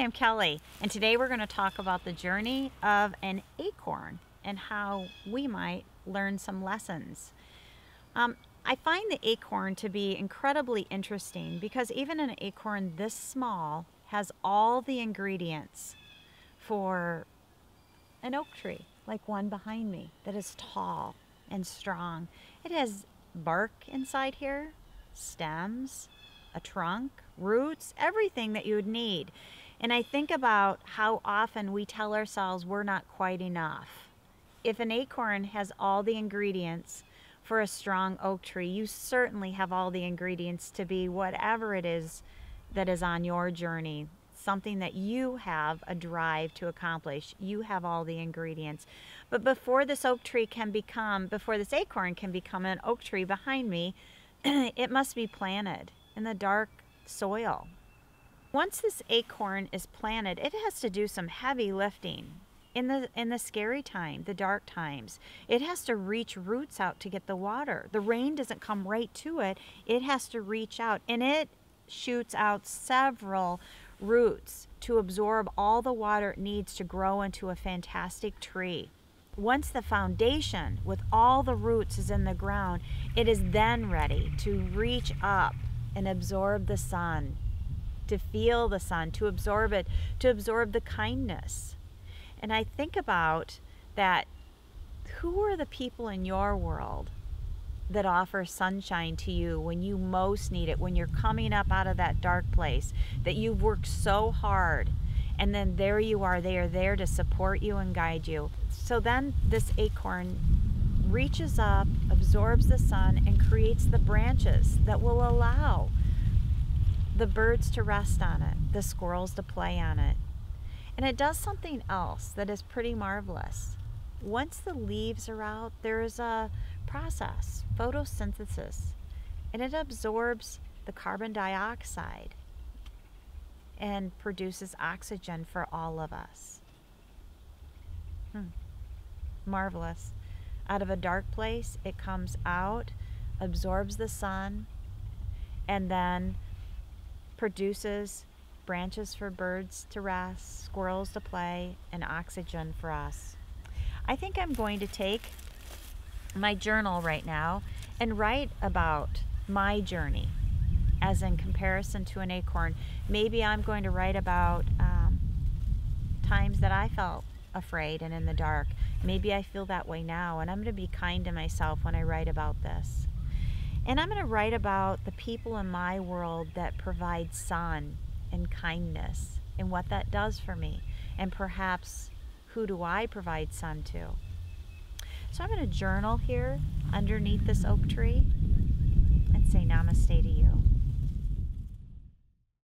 I'm Kelley, and today we're going to talk about the journey of an acorn and how we might learn some lessons. Um, I find the acorn to be incredibly interesting because even an acorn this small has all the ingredients for an oak tree, like one behind me, that is tall and strong. It has bark inside here, stems, a trunk, roots, everything that you would need. And I think about how often we tell ourselves we're not quite enough. If an acorn has all the ingredients for a strong oak tree, you certainly have all the ingredients to be whatever it is that is on your journey, something that you have a drive to accomplish. You have all the ingredients. But before this oak tree can become, before this acorn can become an oak tree behind me, it must be planted in the dark soil. Once this acorn is planted, it has to do some heavy lifting. In the in the scary time, the dark times, it has to reach roots out to get the water. The rain doesn't come right to it. It has to reach out and it shoots out several roots to absorb all the water it needs to grow into a fantastic tree. Once the foundation with all the roots is in the ground, it is then ready to reach up and absorb the sun, to feel the sun, to absorb it, to absorb the kindness. And I think about that who are the people in your world that offer sunshine to you when you most need it, when you're coming up out of that dark place, that you've worked so hard, and then there you are, they are there to support you and guide you. So then this acorn reaches up, absorbs the sun, and creates the branches that will allow the birds to rest on it, the squirrels to play on it. And it does something else that is pretty marvelous. Once the leaves are out, there is a process, photosynthesis, and it absorbs the carbon dioxide and produces oxygen for all of us. Hmm. Marvelous. Out of a dark place, it comes out, absorbs the sun, and then produces branches for birds to rest, squirrels to play, and oxygen for us. I think I'm going to take my journal right now and write about my journey as in comparison to an acorn. Maybe I'm going to write about um, times that I felt afraid and in the dark. Maybe I feel that way now, and I'm going to be kind to myself when I write about this. And I'm going to write about the people in my world that provide sun and kindness and what that does for me. And perhaps who do I provide sun to? So I'm going to journal here underneath this oak tree and say namaste to you.